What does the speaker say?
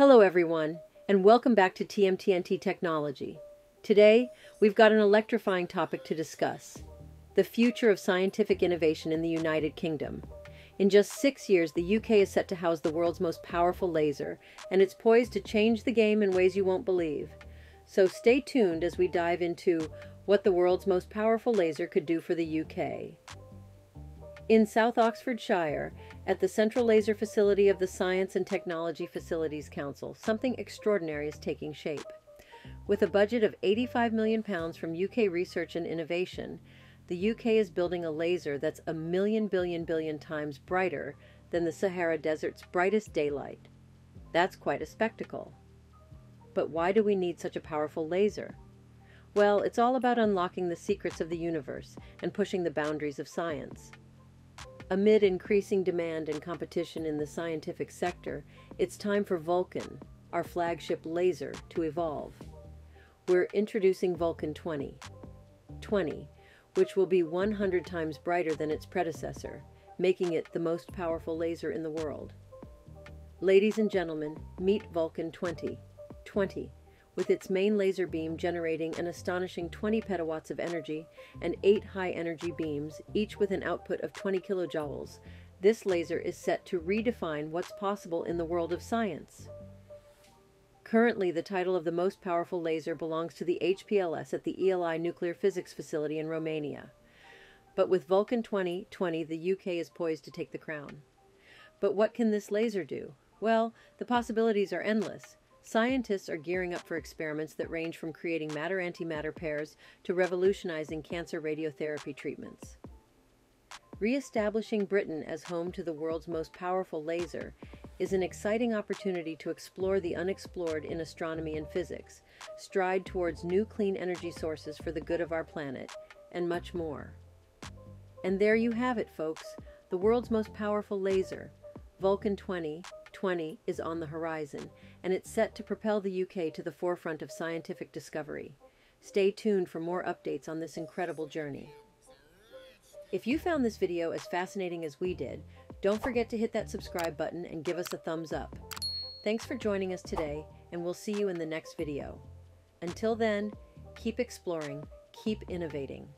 Hello, everyone, and welcome back to TMTNT Technology. Today, we've got an electrifying topic to discuss the future of scientific innovation in the United Kingdom. In just six years, the UK is set to house the world's most powerful laser, and it's poised to change the game in ways you won't believe. So stay tuned as we dive into what the world's most powerful laser could do for the UK. In South Oxfordshire, at the Central Laser Facility of the Science and Technology Facilities Council, something extraordinary is taking shape. With a budget of £85 million from UK research and innovation, the UK is building a laser that's a million billion billion times brighter than the Sahara Desert's brightest daylight. That's quite a spectacle. But why do we need such a powerful laser? Well, it's all about unlocking the secrets of the universe and pushing the boundaries of science. Amid increasing demand and competition in the scientific sector, it's time for Vulcan, our flagship laser, to evolve. We're introducing Vulcan 20. 20, which will be 100 times brighter than its predecessor, making it the most powerful laser in the world. Ladies and gentlemen, meet Vulcan 20. 20 with its main laser beam generating an astonishing 20 petawatts of energy and 8 high energy beams, each with an output of 20 kilojoules. This laser is set to redefine what's possible in the world of science. Currently, the title of the most powerful laser belongs to the HPLS at the ELI Nuclear Physics Facility in Romania. But with Vulcan 2020, the UK is poised to take the crown. But what can this laser do? Well, the possibilities are endless. Scientists are gearing up for experiments that range from creating matter antimatter pairs to revolutionizing cancer radiotherapy treatments. Re-establishing Britain as home to the world's most powerful laser is an exciting opportunity to explore the unexplored in astronomy and physics, stride towards new clean energy sources for the good of our planet, and much more. And there you have it, folks, the world's most powerful laser, Vulcan 20, 20 is on the horizon, and it's set to propel the UK to the forefront of scientific discovery. Stay tuned for more updates on this incredible journey. If you found this video as fascinating as we did, don't forget to hit that subscribe button and give us a thumbs up. Thanks for joining us today, and we'll see you in the next video. Until then, keep exploring, keep innovating.